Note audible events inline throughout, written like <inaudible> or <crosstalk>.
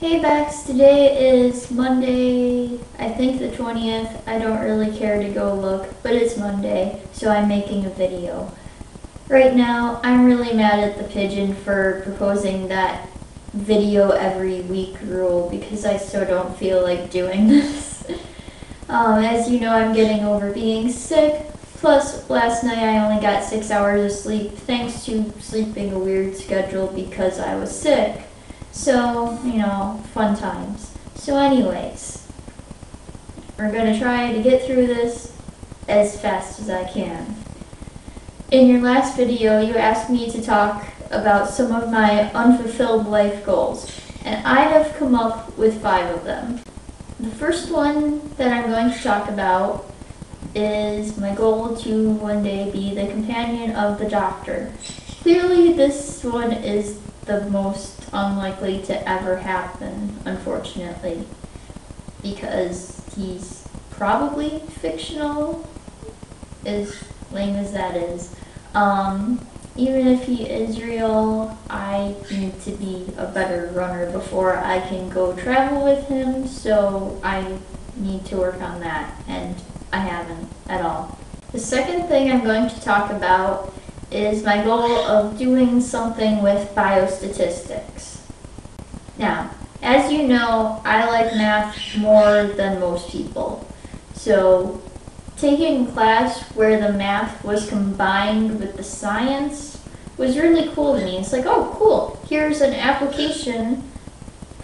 Hey Bex, today is Monday, I think the 20th. I don't really care to go look, but it's Monday, so I'm making a video. Right now, I'm really mad at the pigeon for proposing that video every week rule because I still don't feel like doing <laughs> this. um, as you know, I'm getting over being sick. Plus, last night I only got six hours of sleep thanks to sleeping a weird schedule because I was sick. So, you know, fun times. So anyways, we're going to try to get through this as fast as I can. In your last video, you asked me to talk about some of my unfulfilled life goals, and I have come up with five of them. The first one that I'm going to talk about is my goal to one day be the companion of the doctor. Clearly, this one is the most unlikely to ever happen, unfortunately, because he's probably fictional, as lame as that is. Um, even if he is real, I need to be a better runner before I can go travel with him, so I need to work on that, and I haven't at all. The second thing I'm going to talk about is my goal of doing something with biostatistics. Now, as you know, I like math more than most people. So, taking class where the math was combined with the science was really cool to me. It's like, oh, cool, here's an application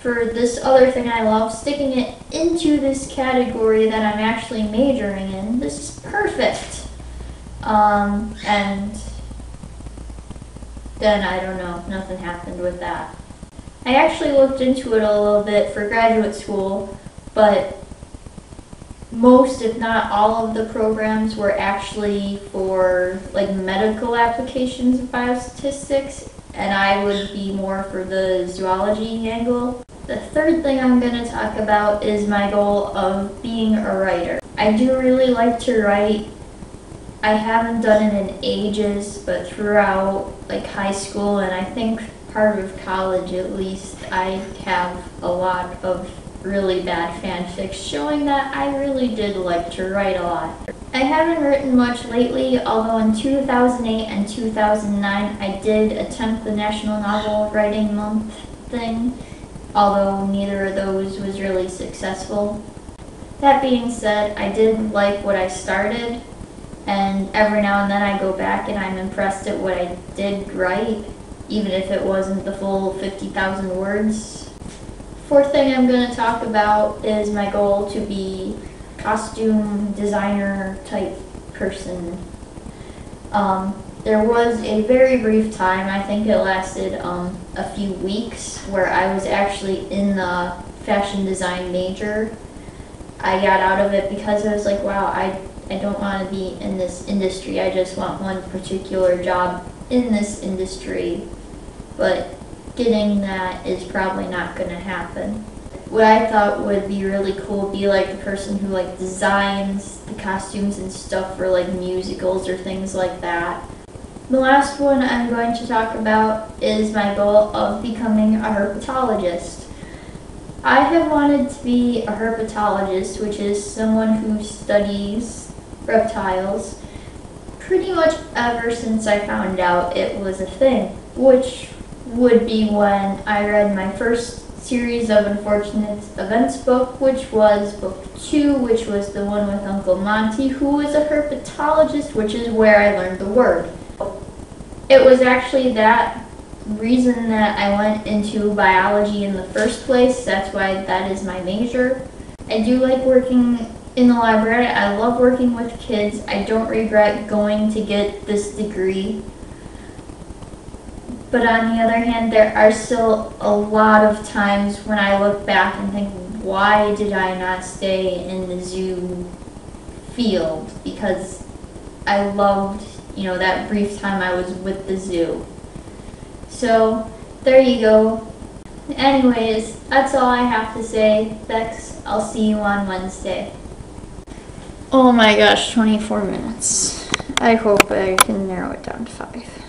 for this other thing I love, sticking it into this category that I'm actually majoring in. This is perfect. Um, and then I don't know, nothing happened with that. I actually looked into it a little bit for graduate school, but most, if not all of the programs were actually for like medical applications of biostatistics, and I would be more for the zoology angle. The third thing I'm going to talk about is my goal of being a writer. I do really like to write I haven't done it in ages, but throughout like high school and I think part of college at least, I have a lot of really bad fanfics showing that I really did like to write a lot. I haven't written much lately, although in 2008 and 2009 I did attempt the National Novel Writing Month thing, although neither of those was really successful. That being said, I did like what I started, and every now and then I go back and I'm impressed at what I did write, even if it wasn't the full 50,000 words. Fourth thing I'm going to talk about is my goal to be costume designer type person. Um, there was a very brief time, I think it lasted um, a few weeks, where I was actually in the fashion design major. I got out of it because I was like, wow, I I don't want to be in this industry. I just want one particular job in this industry. But getting that is probably not going to happen. What I thought would be really cool be like the person who like designs the costumes and stuff for like musicals or things like that. The last one I'm going to talk about is my goal of becoming a herpetologist. I have wanted to be a herpetologist, which is someone who studies reptiles pretty much ever since I found out it was a thing, which would be when I read my first series of unfortunate events book, which was book two, which was the one with Uncle Monty, who was a herpetologist, which is where I learned the word. It was actually that reason that I went into biology in the first place. That's why that is my major. I do like working in the library. I love working with kids. I don't regret going to get this degree. But on the other hand, there are still a lot of times when I look back and think, why did I not stay in the zoo field? Because I loved, you know, that brief time I was with the zoo. So, there you go. Anyways, that's all I have to say. Bex, I'll see you on Wednesday. Oh my gosh, 24 minutes. I hope I can narrow it down to five.